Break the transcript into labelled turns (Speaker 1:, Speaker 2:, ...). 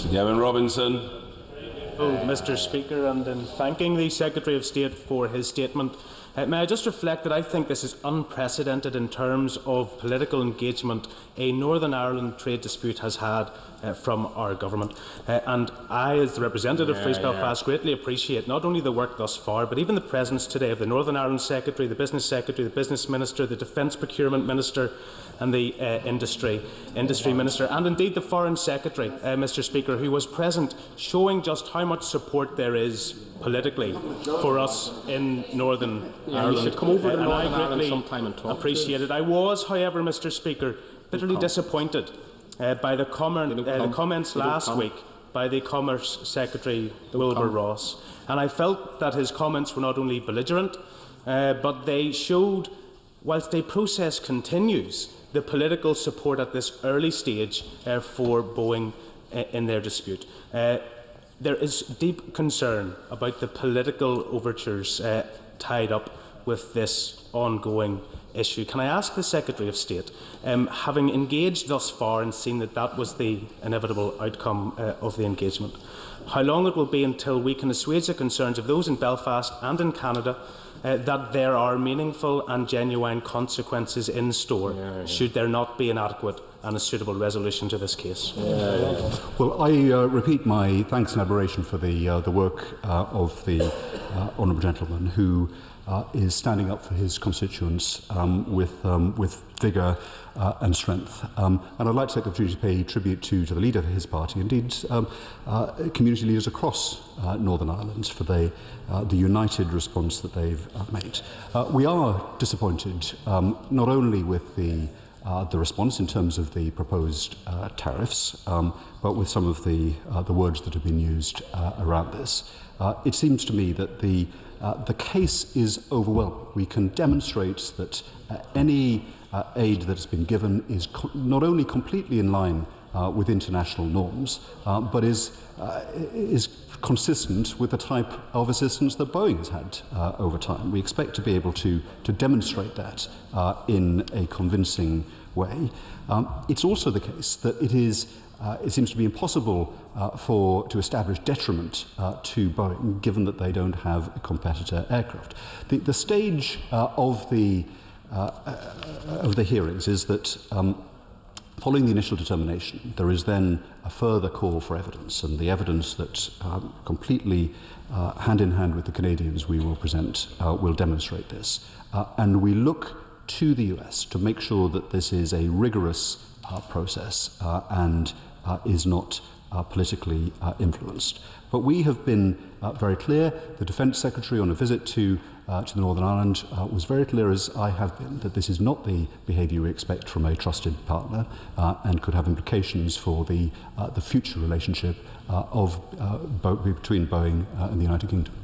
Speaker 1: Gavin Robinson.
Speaker 2: Oh, Mr. Speaker, and in thanking the Secretary of State for his statement, uh, may I just reflect that I think this is unprecedented in terms of political engagement a Northern Ireland trade dispute has had uh, from our government. Uh, and I, as the representative
Speaker 1: yeah,
Speaker 2: of East
Speaker 1: yeah.
Speaker 2: Belfast, greatly appreciate not only the work thus far, but even the presence today of the Northern Ireland Secretary, the Business Secretary, the Business Minister, the Defence Procurement Minister, and the uh, industry industry minister, and indeed the foreign secretary, uh, Mr. Speaker, who was present, showing just how much support there is politically for us in Northern
Speaker 3: Yeah,
Speaker 2: Ireland.
Speaker 3: come over
Speaker 2: Uh, and I greatly
Speaker 3: and
Speaker 2: appreciate it. I was, however, Mr. Speaker, bitterly disappointed uh, by the, comment, uh, the comments
Speaker 3: They
Speaker 2: last week by the Commerce Secretary Wilbur
Speaker 3: come.
Speaker 2: Ross, and I felt that his comments were not only belligerent, uh, but they showed, whilst the process continues, the political support at this early stage uh, for Boeing uh, in their dispute. There is deep concern about the political overtures uh, tied up with this ongoing issue. Can I ask the Secretary of State, um, having engaged thus far and seen that that was the inevitable outcome uh, of the engagement, how long it will be until we can assuage the concerns of those in Belfast and in Canada uh, that there are meaningful and genuine consequences in store should there not be an adequate and a suitable resolution to this case?
Speaker 4: Well, I uh, repeat my thanks and admiration for the, uh, the work uh, of the uh, honourable gentleman who uh, is standing up for his constituents um, with, um, with vigour uh, and strength. Um, and I'd like to take the opportunity to pay tribute to, to the leader of his party, indeed um, community leaders across Northern Ireland for the, the united response that they've made. We are disappointed um, not only with the uh, the response in terms of the proposed uh, tariffs, um, but with some of the, uh, the words that have been used uh, around this. Uh, it seems to me that the, uh, the case is overwhelming. We can demonstrate that uh, any uh, aid that has been given is not only completely in line with international norms, uh, but is, uh, is consistent with the type of assistance that Boeing has had uh, over time. We expect to be able to, to demonstrate that uh, in a convincing way. Um, it's also the case that it is uh, it seems to be impossible uh, for to establish detriment uh, to Boeing, given that they don't have a competitor aircraft. The, the stage uh, of the uh, uh, of the hearings is that um, Following the initial determination, there is then a further call for evidence, and the evidence that um, completely uh, hand in hand with the Canadians we will present uh, will demonstrate this. Uh, and we look to the US to make sure that this is a rigorous uh, process uh, and uh, is not uh, politically uh, influenced. But we have been uh, very clear. The Defence Secretary, on a visit to, uh, to Northern Ireland, uh, was very clear, as I have been, that this is not the behaviour we expect from a trusted partner uh, and could have implications for the, uh, the future relationship uh, of, uh, bo- between Boeing uh, and the United Kingdom.